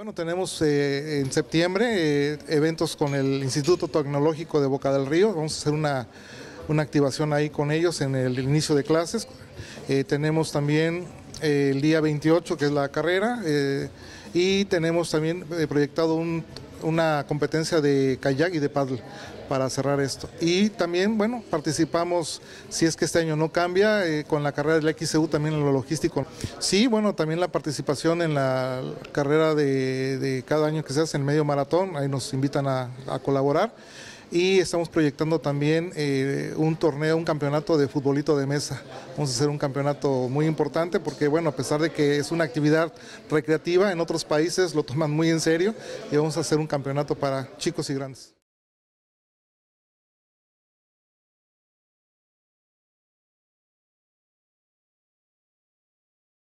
Bueno, tenemos eh, en septiembre eh, eventos con el Instituto Tecnológico de Boca del Río. Vamos a hacer una, una activación ahí con ellos en el inicio de clases. Eh, tenemos también el día 28, que es la carrera, y tenemos también proyectado un, una competencia de kayak y de paddle para cerrar esto. Y también, bueno, participamos, si es que este año no cambia, eh, con la carrera del XCU también en lo logístico. Sí, bueno, también la participación en la carrera de, cada año que se hace en medio maratón, ahí nos invitan a, colaborar. Y estamos proyectando también eh, un torneo, un campeonato de futbolito de mesa. Vamos a hacer un campeonato muy importante porque, bueno, a pesar de que es una actividad recreativa, en otros países lo toman muy en serio y vamos a hacer un campeonato para chicos y grandes.